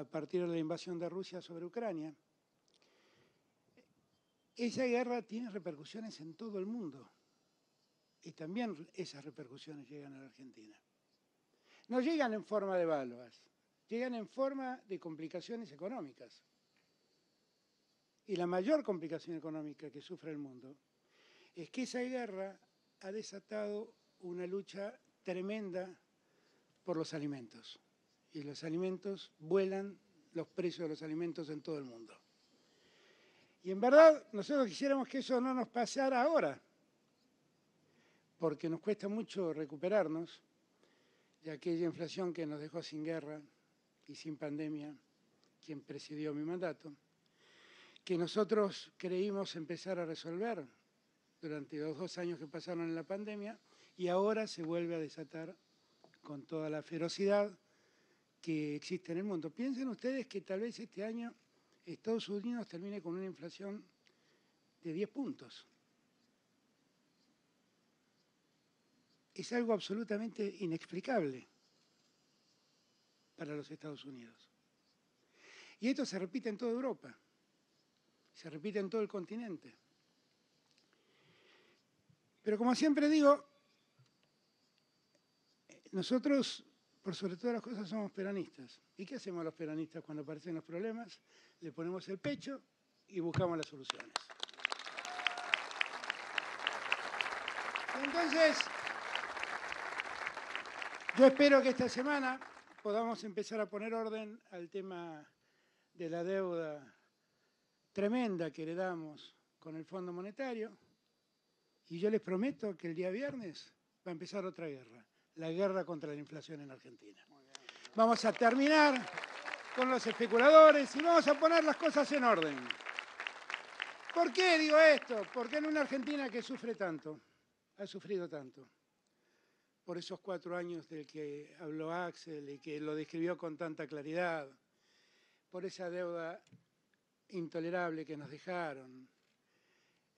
a partir de la invasión de Rusia sobre Ucrania. Esa guerra tiene repercusiones en todo el mundo y también esas repercusiones llegan a la Argentina. No llegan en forma de balvas, llegan en forma de complicaciones económicas. Y la mayor complicación económica que sufre el mundo es que esa guerra ha desatado una lucha tremenda por los alimentos. Y los alimentos vuelan los precios de los alimentos en todo el mundo. Y en verdad nosotros quisiéramos que eso no nos pasara ahora, porque nos cuesta mucho recuperarnos de aquella inflación que nos dejó sin guerra y sin pandemia, quien presidió mi mandato, que nosotros creímos empezar a resolver durante los dos años que pasaron en la pandemia y ahora se vuelve a desatar con toda la ferocidad que existe en el mundo. Piensen ustedes que tal vez este año Estados Unidos termine con una inflación de 10 puntos. Es algo absolutamente inexplicable para los Estados Unidos. Y esto se repite en toda Europa, se repite en todo el continente. Pero como siempre digo, nosotros, por sobre todas las cosas, somos peronistas. ¿Y qué hacemos los peronistas cuando aparecen los problemas? Le ponemos el pecho y buscamos las soluciones. Entonces, yo espero que esta semana podamos empezar a poner orden al tema de la deuda tremenda que le damos con el Fondo Monetario y yo les prometo que el día viernes va a empezar otra guerra, la guerra contra la inflación en Argentina. Vamos a terminar con los especuladores y vamos a poner las cosas en orden. ¿Por qué digo esto? Porque en una Argentina que sufre tanto, ha sufrido tanto, por esos cuatro años del que habló Axel y que lo describió con tanta claridad, por esa deuda intolerable que nos dejaron,